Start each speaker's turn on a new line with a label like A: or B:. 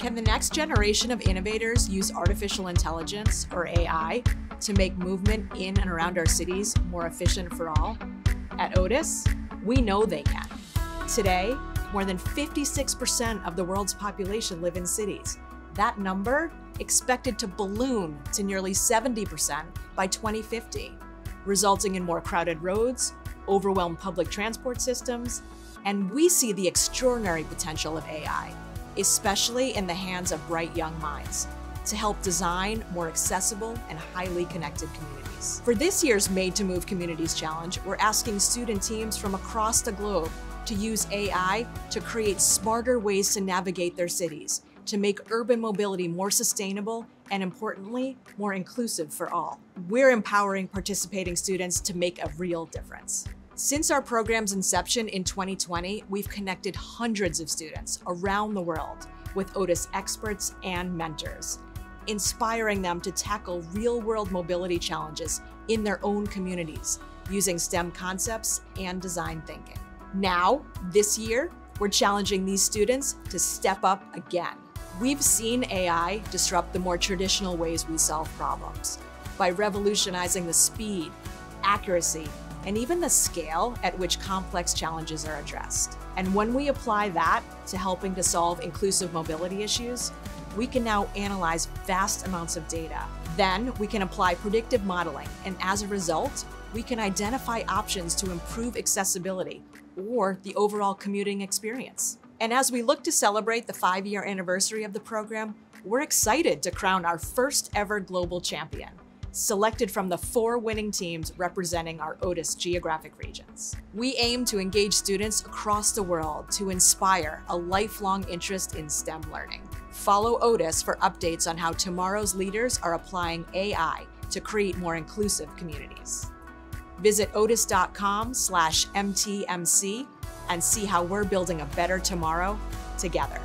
A: Can the next generation of innovators use artificial intelligence, or AI, to make movement in and around our cities more efficient for all? At Otis, we know they can. Today, more than 56% of the world's population live in cities. That number expected to balloon to nearly 70% by 2050, resulting in more crowded roads, overwhelmed public transport systems, and we see the extraordinary potential of AI, especially in the hands of bright young minds, to help design more accessible and highly connected communities. For this year's Made to Move Communities Challenge, we're asking student teams from across the globe to use AI to create smarter ways to navigate their cities, to make urban mobility more sustainable and importantly, more inclusive for all. We're empowering participating students to make a real difference. Since our program's inception in 2020, we've connected hundreds of students around the world with Otis experts and mentors, inspiring them to tackle real world mobility challenges in their own communities using STEM concepts and design thinking. Now, this year, we're challenging these students to step up again. We've seen AI disrupt the more traditional ways we solve problems by revolutionizing the speed, accuracy, and even the scale at which complex challenges are addressed. And when we apply that to helping to solve inclusive mobility issues, we can now analyze vast amounts of data. Then we can apply predictive modeling, and as a result, we can identify options to improve accessibility or the overall commuting experience. And as we look to celebrate the five year anniversary of the program, we're excited to crown our first ever global champion selected from the four winning teams representing our Otis geographic regions. We aim to engage students across the world to inspire a lifelong interest in STEM learning. Follow Otis for updates on how tomorrow's leaders are applying AI to create more inclusive communities. Visit otis.com slash mtmc and see how we're building a better tomorrow together.